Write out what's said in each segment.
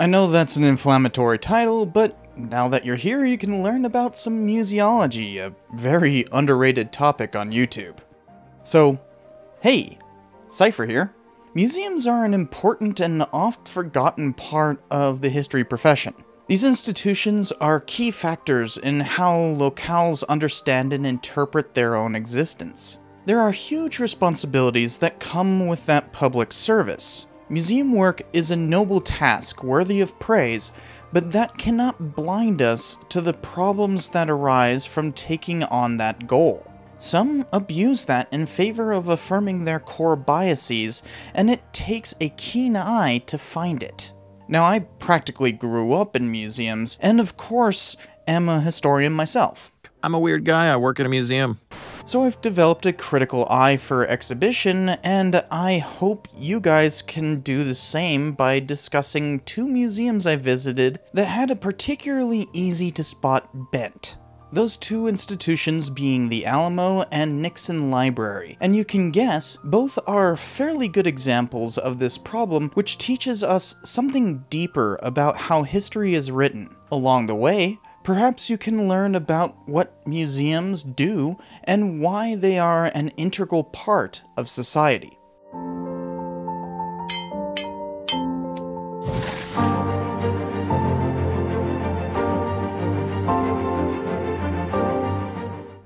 I know that's an inflammatory title, but now that you're here, you can learn about some museology, a very underrated topic on YouTube. So, hey, Cypher here. Museums are an important and oft forgotten part of the history profession. These institutions are key factors in how locales understand and interpret their own existence. There are huge responsibilities that come with that public service. Museum work is a noble task worthy of praise, but that cannot blind us to the problems that arise from taking on that goal. Some abuse that in favor of affirming their core biases, and it takes a keen eye to find it. Now, I practically grew up in museums, and of course, am a historian myself. I'm a weird guy, I work in a museum. So I've developed a critical eye for exhibition, and I hope you guys can do the same by discussing two museums I visited that had a particularly easy to spot bent. Those two institutions being the Alamo and Nixon Library, and you can guess, both are fairly good examples of this problem which teaches us something deeper about how history is written. Along the way, Perhaps you can learn about what museums do and why they are an integral part of society.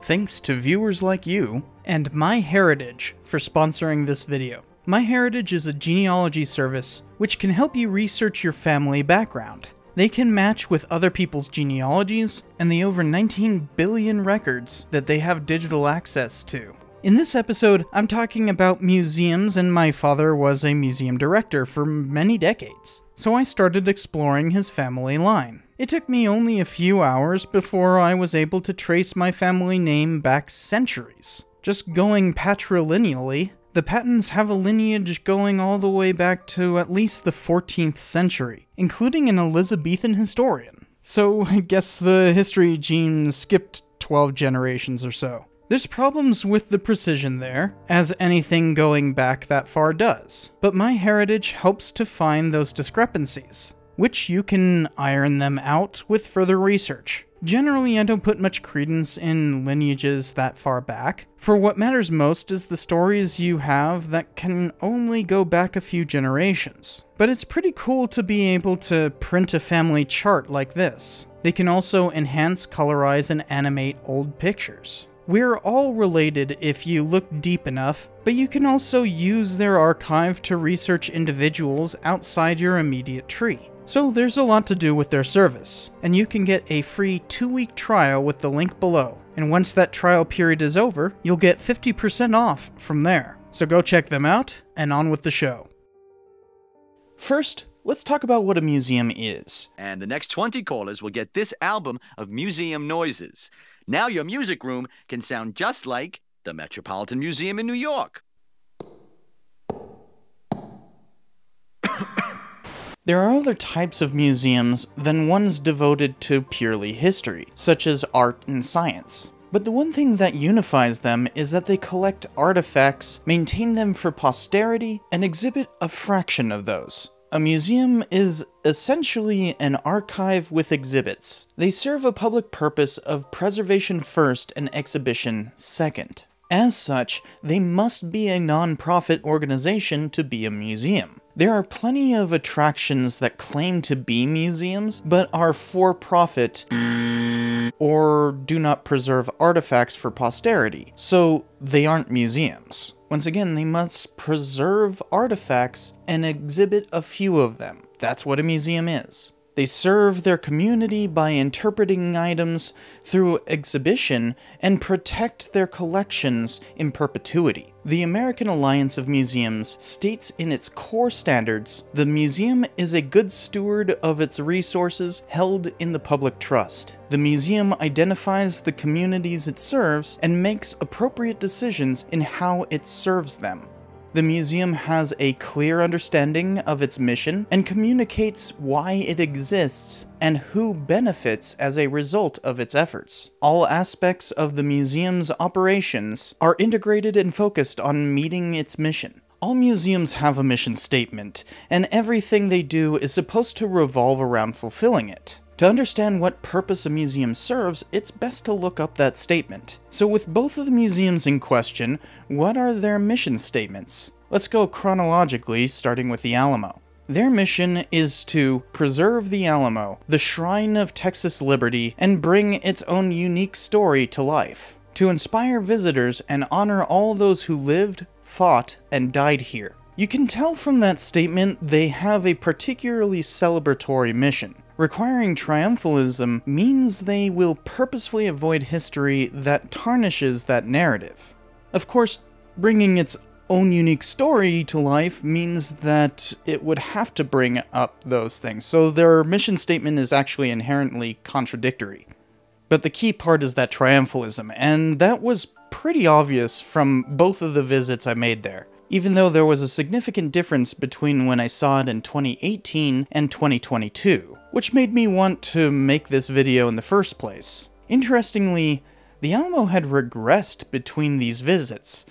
Thanks to viewers like you and MyHeritage for sponsoring this video. MyHeritage is a genealogy service which can help you research your family background. They can match with other people's genealogies and the over 19 billion records that they have digital access to. In this episode, I'm talking about museums, and my father was a museum director for many decades, so I started exploring his family line. It took me only a few hours before I was able to trace my family name back centuries. Just going patrilineally, the Pattons have a lineage going all the way back to at least the 14th century, including an Elizabethan historian. So I guess the history gene skipped 12 generations or so. There's problems with the precision there, as anything going back that far does, but MyHeritage helps to find those discrepancies, which you can iron them out with further research. Generally, I don't put much credence in lineages that far back, for what matters most is the stories you have that can only go back a few generations. But it's pretty cool to be able to print a family chart like this. They can also enhance, colorize, and animate old pictures. We're all related if you look deep enough, but you can also use their archive to research individuals outside your immediate tree. So there's a lot to do with their service, and you can get a free two week trial with the link below. And once that trial period is over, you'll get 50% off from there. So go check them out, and on with the show. First, let's talk about what a museum is. And the next 20 callers will get this album of museum noises. Now your music room can sound just like the Metropolitan Museum in New York. There are other types of museums than ones devoted to purely history, such as art and science. But the one thing that unifies them is that they collect artifacts, maintain them for posterity, and exhibit a fraction of those. A museum is essentially an archive with exhibits. They serve a public purpose of preservation first and exhibition second. As such, they must be a non-profit organization to be a museum. There are plenty of attractions that claim to be museums, but are for profit or do not preserve artifacts for posterity, so they aren't museums. Once again, they must preserve artifacts and exhibit a few of them. That's what a museum is. They serve their community by interpreting items through exhibition and protect their collections in perpetuity. The American Alliance of Museums states in its core standards the museum is a good steward of its resources held in the public trust. The museum identifies the communities it serves and makes appropriate decisions in how it serves them. The museum has a clear understanding of its mission and communicates why it exists and who benefits as a result of its efforts. All aspects of the museum's operations are integrated and focused on meeting its mission. All museums have a mission statement, and everything they do is supposed to revolve around fulfilling it. To understand what purpose a museum serves, it's best to look up that statement. So, with both of the museums in question, what are their mission statements? Let's go chronologically, starting with the Alamo. Their mission is to preserve the Alamo, the shrine of Texas liberty, and bring its own unique story to life. To inspire visitors and honor all those who lived, fought, and died here. You can tell from that statement they have a particularly celebratory mission. Requiring triumphalism means they will purposefully avoid history that tarnishes that narrative. Of course, bringing its own unique story to life means that it would have to bring up those things. So their mission statement is actually inherently contradictory. But the key part is that triumphalism, and that was pretty obvious from both of the visits I made there even though there was a significant difference between when I saw it in 2018 and 2022, which made me want to make this video in the first place. Interestingly, the Alamo had regressed between these visits.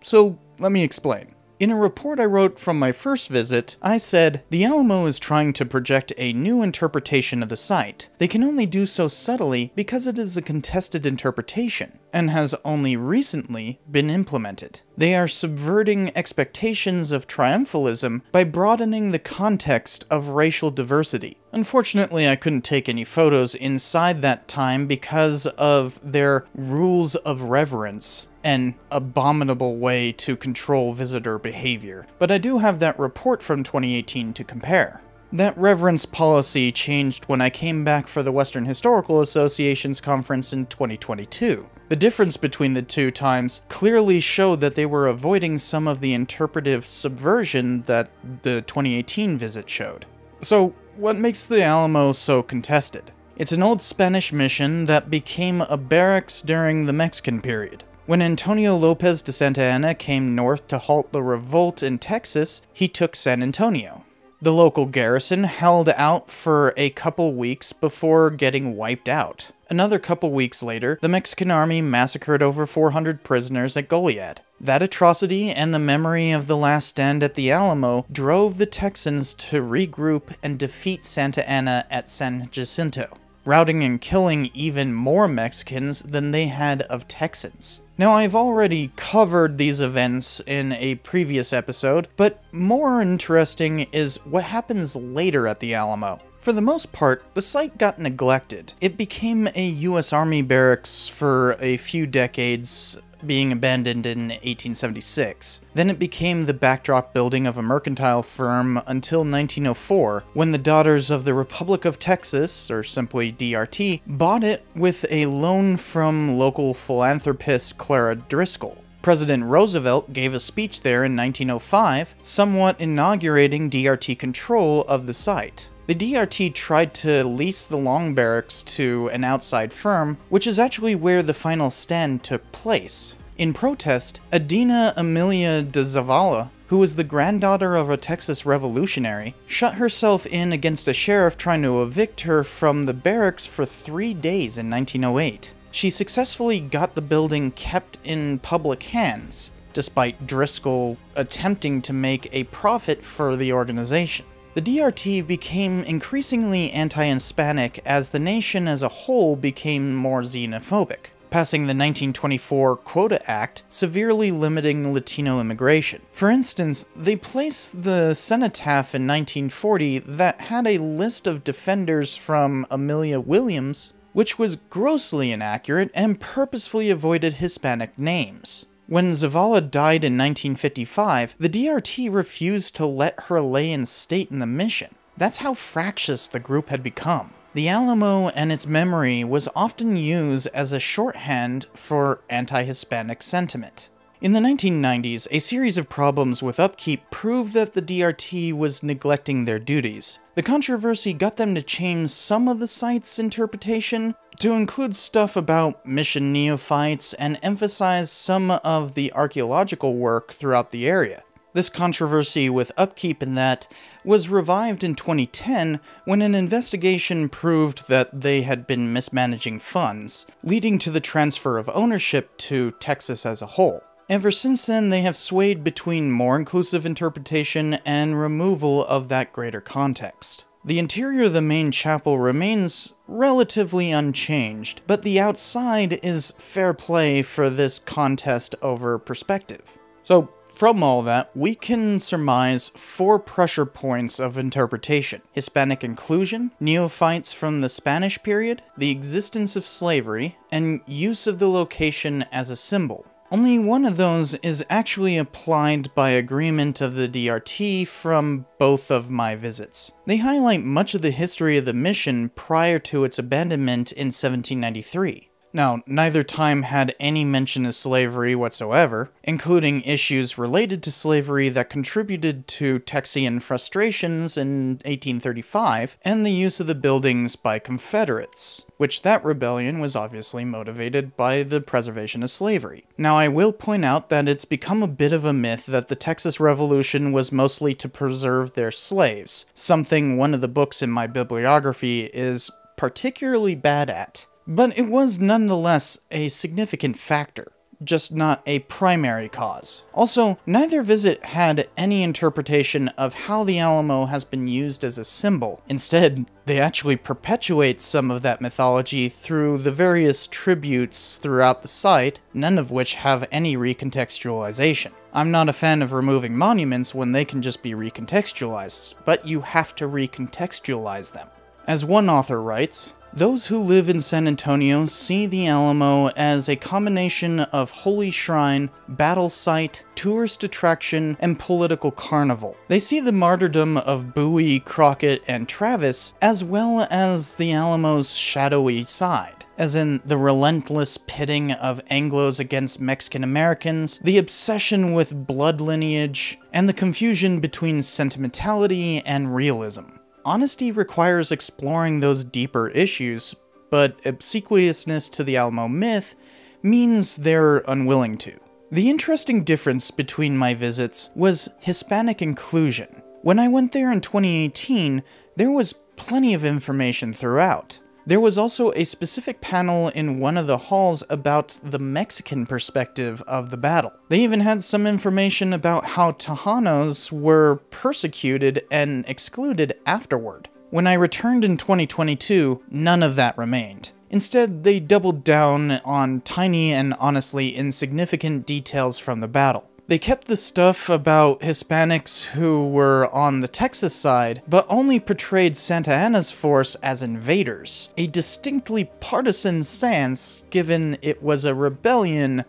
So, let me explain. In a report I wrote from my first visit, I said, The Alamo is trying to project a new interpretation of the site. They can only do so subtly because it is a contested interpretation, and has only recently been implemented. They are subverting expectations of triumphalism by broadening the context of racial diversity. Unfortunately, I couldn't take any photos inside that time because of their rules of reverence, an abominable way to control visitor behavior. But I do have that report from 2018 to compare. That reverence policy changed when I came back for the Western Historical Association's conference in 2022. The difference between the two times clearly showed that they were avoiding some of the interpretive subversion that the 2018 visit showed. So, what makes the Alamo so contested? It's an old Spanish mission that became a barracks during the Mexican period. When Antonio Lopez de Santa Anna came north to halt the revolt in Texas, he took San Antonio. The local garrison held out for a couple weeks before getting wiped out. Another couple weeks later, the Mexican army massacred over 400 prisoners at Goliad. That atrocity and the memory of the last stand at the Alamo drove the Texans to regroup and defeat Santa Anna at San Jacinto, routing and killing even more Mexicans than they had of Texans. Now, I've already covered these events in a previous episode, but more interesting is what happens later at the Alamo. For the most part, the site got neglected. It became a US Army barracks for a few decades being abandoned in 1876. Then it became the backdrop building of a mercantile firm until 1904, when the Daughters of the Republic of Texas, or simply DRT, bought it with a loan from local philanthropist Clara Driscoll. President Roosevelt gave a speech there in 1905, somewhat inaugurating DRT control of the site. The DRT tried to lease the Long Barracks to an outside firm, which is actually where the final stand took place. In protest, Adina Amelia de Zavala, who was the granddaughter of a Texas revolutionary, shut herself in against a sheriff trying to evict her from the barracks for three days in 1908. She successfully got the building kept in public hands, despite Driscoll attempting to make a profit for the organization. The DRT became increasingly anti Hispanic as the nation as a whole became more xenophobic passing the 1924 Quota Act, severely limiting Latino immigration. For instance, they placed the cenotaph in 1940 that had a list of defenders from Amelia Williams, which was grossly inaccurate and purposefully avoided Hispanic names. When Zavala died in 1955, the DRT refused to let her lay in state in the mission. That's how fractious the group had become. The Alamo and its memory was often used as a shorthand for anti Hispanic sentiment. In the 1990s, a series of problems with upkeep proved that the DRT was neglecting their duties. The controversy got them to change some of the site's interpretation to include stuff about mission neophytes and emphasize some of the archaeological work throughout the area. This controversy with upkeep in that was revived in 2010 when an investigation proved that they had been mismanaging funds, leading to the transfer of ownership to Texas as a whole. Ever since then, they have swayed between more inclusive interpretation and removal of that greater context. The interior of the main chapel remains relatively unchanged, but the outside is fair play for this contest over perspective. So, from all that, we can surmise four pressure points of interpretation Hispanic inclusion, neophytes from the Spanish period, the existence of slavery, and use of the location as a symbol. Only one of those is actually applied by agreement of the DRT from both of my visits. They highlight much of the history of the mission prior to its abandonment in 1793. Now, neither time had any mention of slavery whatsoever, including issues related to slavery that contributed to Texian frustrations in 1835 and the use of the buildings by Confederates, which that rebellion was obviously motivated by the preservation of slavery. Now, I will point out that it's become a bit of a myth that the Texas Revolution was mostly to preserve their slaves, something one of the books in my bibliography is particularly bad at. But it was nonetheless a significant factor, just not a primary cause. Also, neither visit had any interpretation of how the Alamo has been used as a symbol. Instead, they actually perpetuate some of that mythology through the various tributes throughout the site, none of which have any recontextualization. I'm not a fan of removing monuments when they can just be recontextualized, but you have to recontextualize them. As one author writes, those who live in San Antonio see the Alamo as a combination of holy shrine, battle site, tourist attraction, and political carnival. They see the martyrdom of Bowie, Crockett, and Travis, as well as the Alamo's shadowy side as in the relentless pitting of Anglos against Mexican Americans, the obsession with blood lineage, and the confusion between sentimentality and realism. Honesty requires exploring those deeper issues, but obsequiousness to the Alamo myth means they're unwilling to. The interesting difference between my visits was Hispanic inclusion. When I went there in 2018, there was plenty of information throughout. There was also a specific panel in one of the halls about the Mexican perspective of the battle. They even had some information about how Tejanos were persecuted and excluded afterward. When I returned in 2022, none of that remained. Instead, they doubled down on tiny and honestly insignificant details from the battle. They kept the stuff about Hispanics who were on the Texas side, but only portrayed Santa Anna's force as invaders, a distinctly partisan stance given it was a rebellion.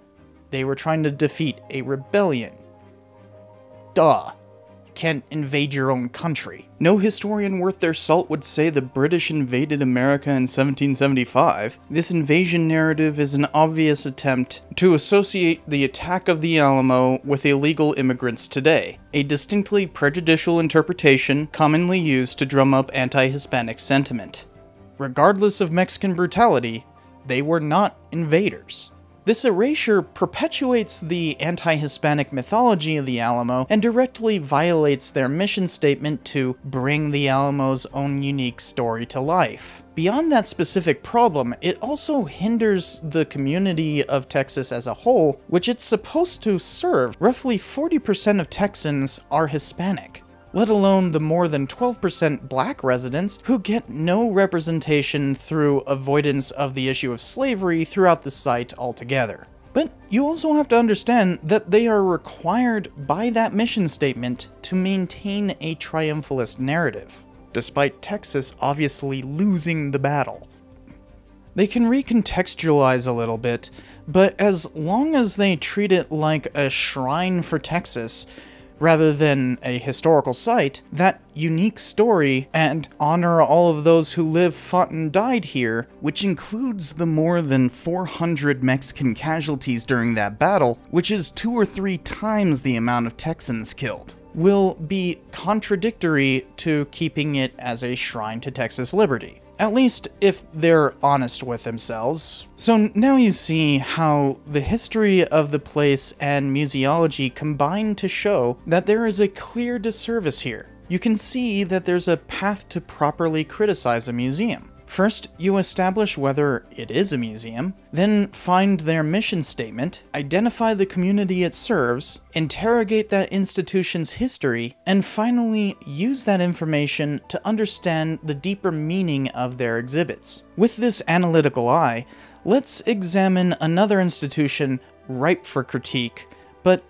They were trying to defeat a rebellion. Duh can't invade your own country. No historian worth their salt would say the British invaded America in 1775. This invasion narrative is an obvious attempt to associate the attack of the Alamo with illegal immigrants today, a distinctly prejudicial interpretation commonly used to drum up anti Hispanic sentiment. Regardless of Mexican brutality, they were not invaders. This erasure perpetuates the anti Hispanic mythology of the Alamo and directly violates their mission statement to bring the Alamo's own unique story to life. Beyond that specific problem, it also hinders the community of Texas as a whole, which it's supposed to serve. Roughly 40% of Texans are Hispanic let alone the more than 12% black residents who get no representation through avoidance of the issue of slavery throughout the site altogether. But you also have to understand that they are required by that mission statement to maintain a triumphalist narrative, despite Texas obviously losing the battle. They can recontextualize a little bit, but as long as they treat it like a shrine for Texas, rather than a historical site, that unique story and honor all of those who live, fought, and died here, which includes the more than 400 Mexican casualties during that battle, which is two or three times the amount of Texans killed will be contradictory to keeping it as a shrine to Texas liberty. At least if they're honest with themselves. So now you see how the history of the place and museology combine to show that there is a clear disservice here. You can see that there's a path to properly criticize a museum. First, you establish whether it is a museum, then find their mission statement, identify the community it serves, interrogate that institution's history, and finally use that information to understand the deeper meaning of their exhibits. With this analytical eye, let's examine another institution ripe for critique, but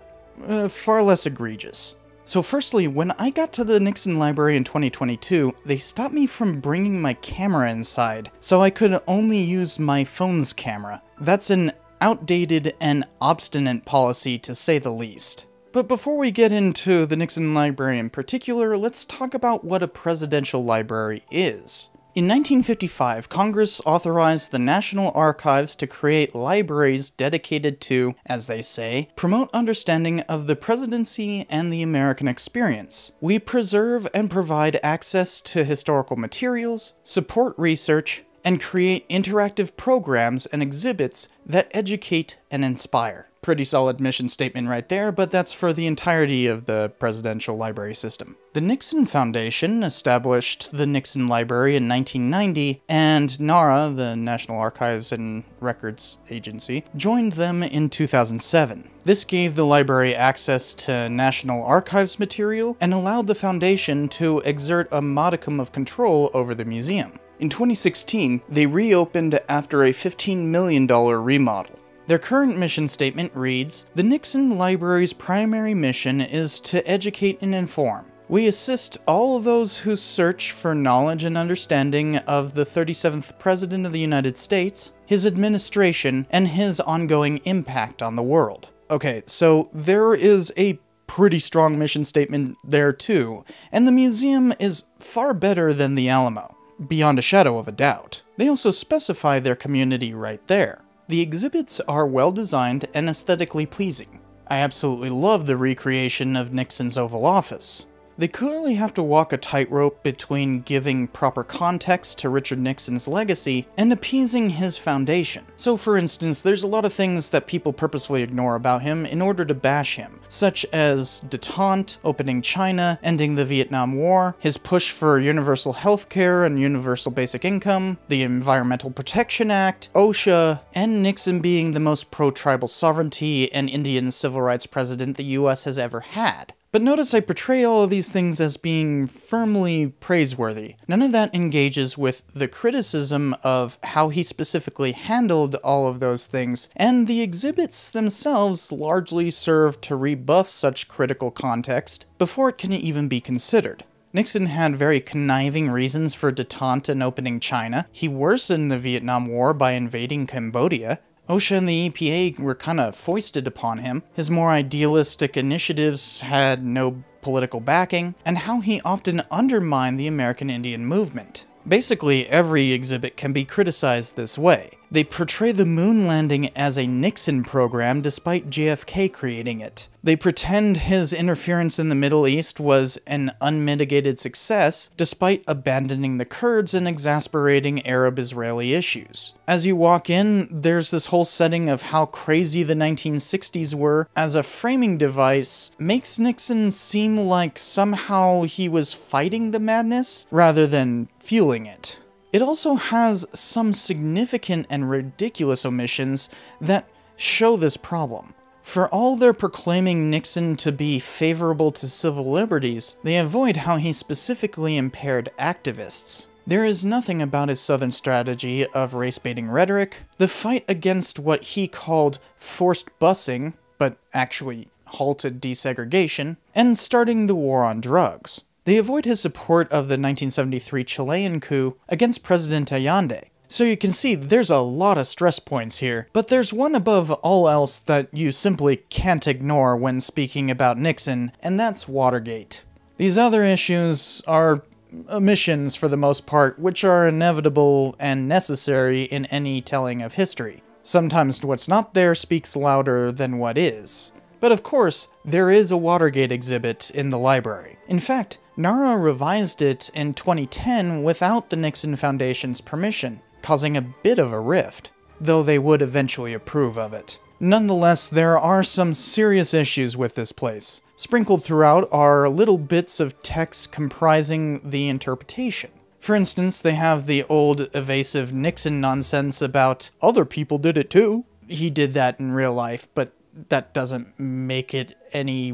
uh, far less egregious. So, firstly, when I got to the Nixon Library in 2022, they stopped me from bringing my camera inside, so I could only use my phone's camera. That's an outdated and obstinate policy to say the least. But before we get into the Nixon Library in particular, let's talk about what a presidential library is. In 1955, Congress authorized the National Archives to create libraries dedicated to, as they say, promote understanding of the presidency and the American experience. We preserve and provide access to historical materials, support research, and create interactive programs and exhibits that educate and inspire. Pretty solid mission statement right there, but that's for the entirety of the presidential library system. The Nixon Foundation established the Nixon Library in 1990, and NARA, the National Archives and Records Agency, joined them in 2007. This gave the library access to National Archives material and allowed the foundation to exert a modicum of control over the museum. In 2016, they reopened after a $15 million remodel. Their current mission statement reads The Nixon Library's primary mission is to educate and inform. We assist all those who search for knowledge and understanding of the 37th President of the United States, his administration, and his ongoing impact on the world. Okay, so there is a pretty strong mission statement there too, and the museum is far better than the Alamo, beyond a shadow of a doubt. They also specify their community right there. The exhibits are well designed and aesthetically pleasing. I absolutely love the recreation of Nixon's Oval Office. They clearly have to walk a tightrope between giving proper context to Richard Nixon's legacy and appeasing his foundation. So, for instance, there's a lot of things that people purposefully ignore about him in order to bash him, such as detente, opening China, ending the Vietnam War, his push for universal health care and universal basic income, the Environmental Protection Act, OSHA, and Nixon being the most pro tribal sovereignty and Indian civil rights president the US has ever had. But notice I portray all of these things as being firmly praiseworthy. None of that engages with the criticism of how he specifically handled all of those things, and the exhibits themselves largely serve to rebuff such critical context before it can even be considered. Nixon had very conniving reasons for detente and opening China. He worsened the Vietnam War by invading Cambodia. OSHA and the EPA were kind of foisted upon him. His more idealistic initiatives had no political backing, and how he often undermined the American Indian movement. Basically, every exhibit can be criticized this way. They portray the moon landing as a Nixon program despite JFK creating it. They pretend his interference in the Middle East was an unmitigated success despite abandoning the Kurds and exasperating Arab Israeli issues. As you walk in, there's this whole setting of how crazy the 1960s were as a framing device makes Nixon seem like somehow he was fighting the madness rather than fueling it. It also has some significant and ridiculous omissions that show this problem. For all their proclaiming Nixon to be favorable to civil liberties, they avoid how he specifically impaired activists. There is nothing about his Southern strategy of race baiting rhetoric, the fight against what he called forced busing, but actually halted desegregation, and starting the war on drugs. They avoid his support of the 1973 Chilean coup against President Allende. So you can see there's a lot of stress points here, but there's one above all else that you simply can't ignore when speaking about Nixon, and that's Watergate. These other issues are omissions for the most part, which are inevitable and necessary in any telling of history. Sometimes what's not there speaks louder than what is. But of course, there is a Watergate exhibit in the library. In fact, NARA revised it in 2010 without the Nixon Foundation's permission, causing a bit of a rift, though they would eventually approve of it. Nonetheless, there are some serious issues with this place. Sprinkled throughout are little bits of text comprising the interpretation. For instance, they have the old evasive Nixon nonsense about other people did it too. He did that in real life, but that doesn't make it any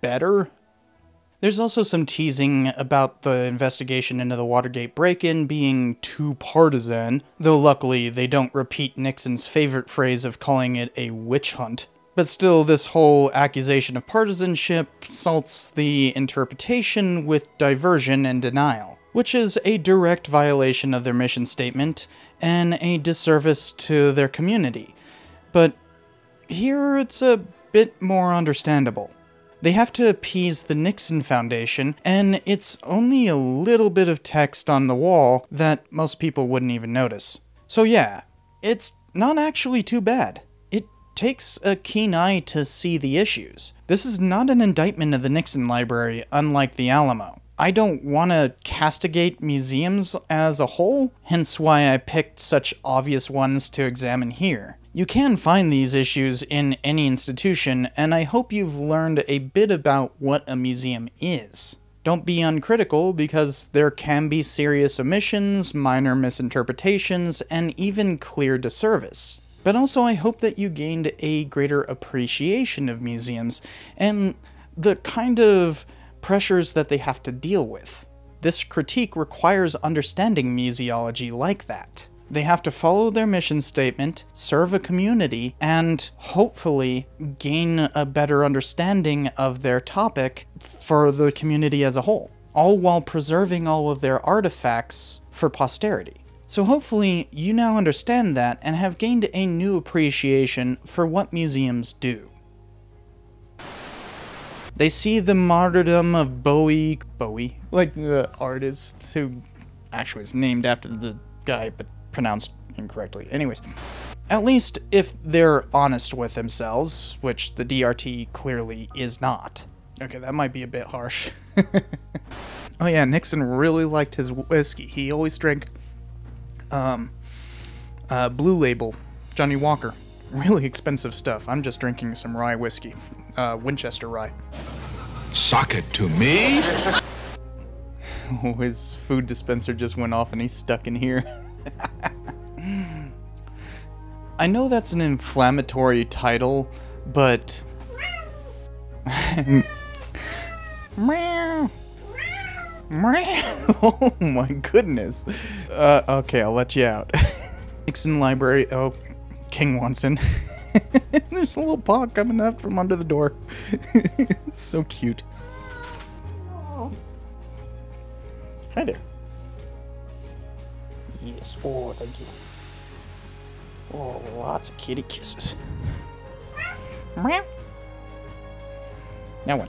better. There's also some teasing about the investigation into the Watergate break in being too partisan, though luckily they don't repeat Nixon's favorite phrase of calling it a witch hunt. But still, this whole accusation of partisanship salts the interpretation with diversion and denial, which is a direct violation of their mission statement and a disservice to their community. But here it's a bit more understandable. They have to appease the Nixon Foundation, and it's only a little bit of text on the wall that most people wouldn't even notice. So, yeah, it's not actually too bad. It takes a keen eye to see the issues. This is not an indictment of the Nixon Library, unlike the Alamo. I don't want to castigate museums as a whole, hence why I picked such obvious ones to examine here. You can find these issues in any institution, and I hope you've learned a bit about what a museum is. Don't be uncritical because there can be serious omissions, minor misinterpretations, and even clear disservice. But also, I hope that you gained a greater appreciation of museums and the kind of pressures that they have to deal with. This critique requires understanding museology like that. They have to follow their mission statement, serve a community, and hopefully gain a better understanding of their topic for the community as a whole, all while preserving all of their artifacts for posterity. So hopefully you now understand that and have gained a new appreciation for what museums do. They see the martyrdom of Bowie, Bowie, like the artist who actually is named after the guy, but pronounced incorrectly. Anyways, at least if they're honest with themselves, which the DRT clearly is not. Okay, that might be a bit harsh. oh yeah, Nixon really liked his whiskey. He always drank um, uh, Blue Label, Johnnie Walker. Really expensive stuff. I'm just drinking some rye whiskey, uh, Winchester rye. Sock it to me? Oh, his food dispenser just went off and he's stuck in here. I know that's an inflammatory title, but. Meow. Oh my goodness. Uh, okay, I'll let you out. Nixon Library. Oh, King Watson. There's a little paw coming up from under the door. so cute. Hi there. Yes. Oh, thank you. Oh, lots of kitty kisses. Now what?